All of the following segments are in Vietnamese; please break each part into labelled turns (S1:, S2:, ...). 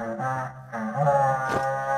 S1: Uh-huh. Uh-huh.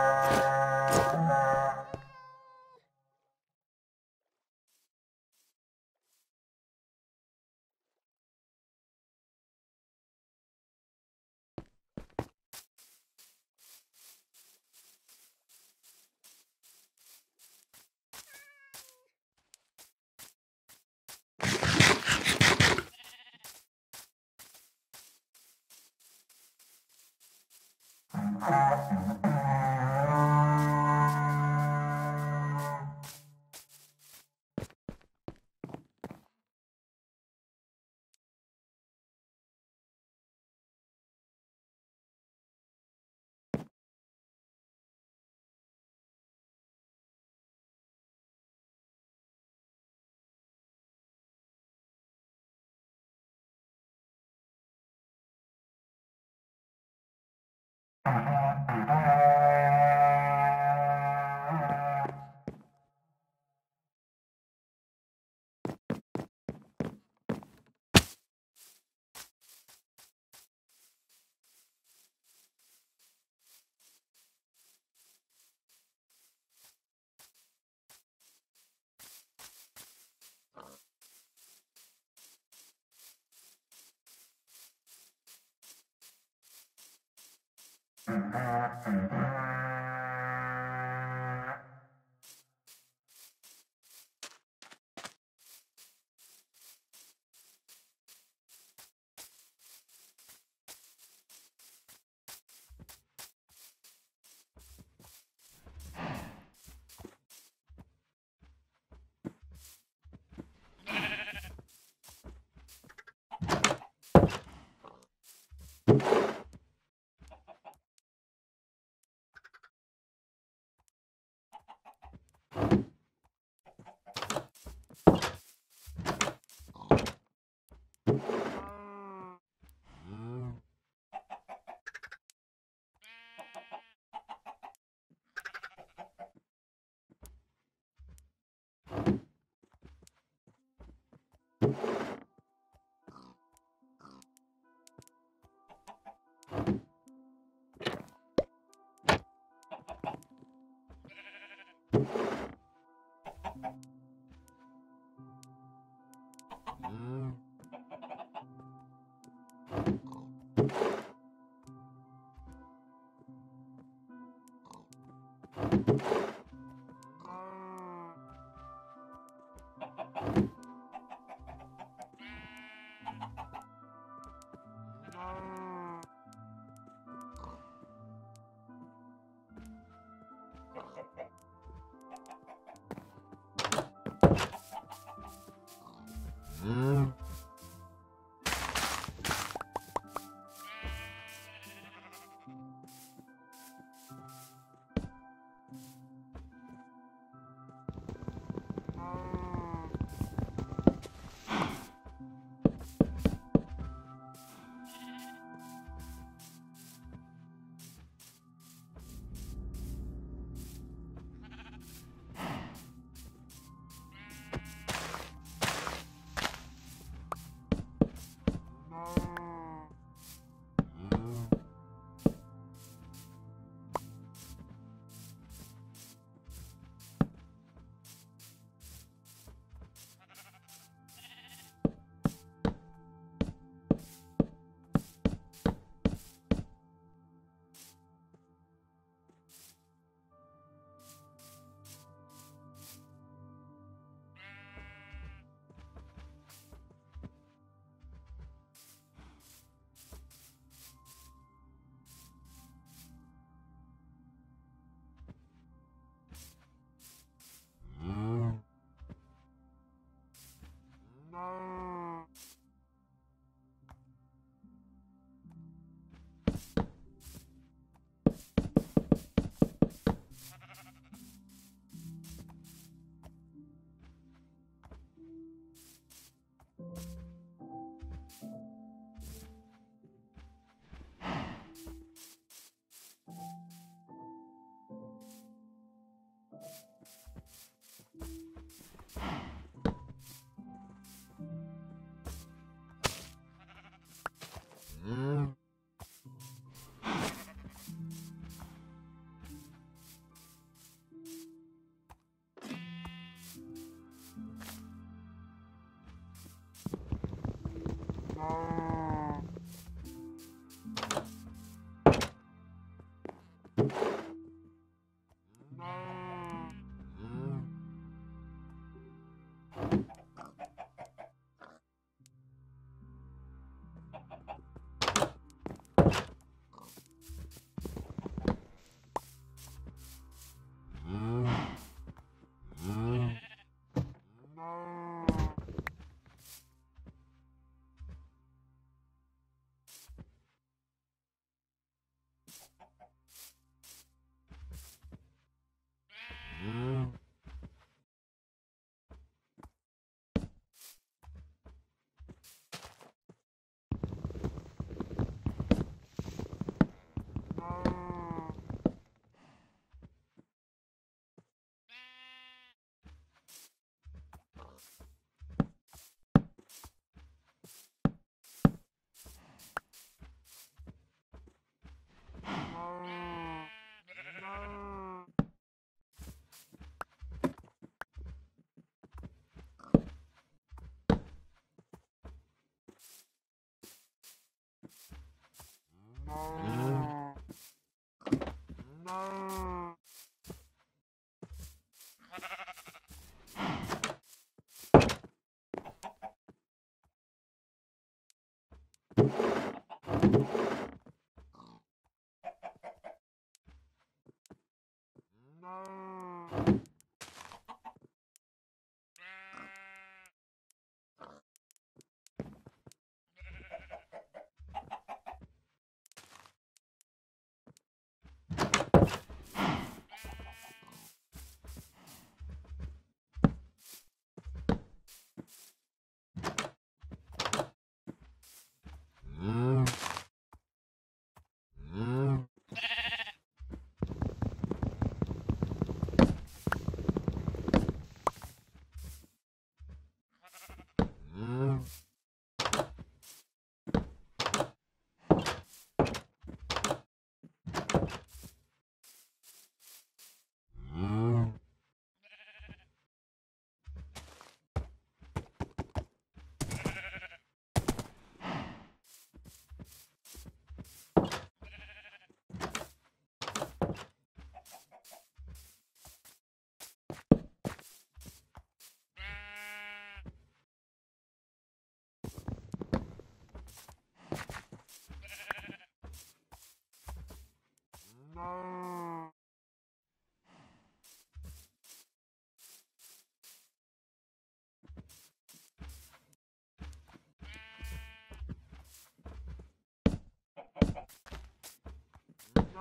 S2: Uh-huh, uh-huh. you Mm-hmm.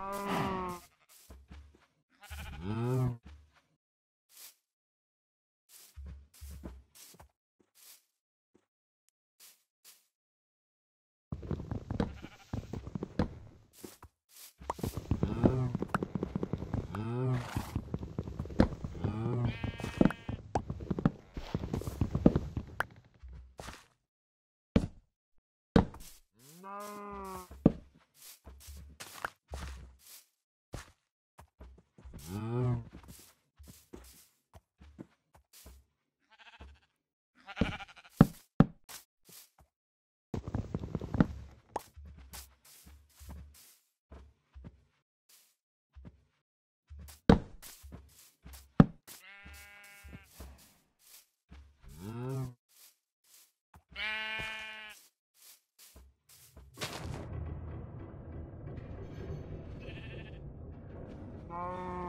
S2: Oh. Oh.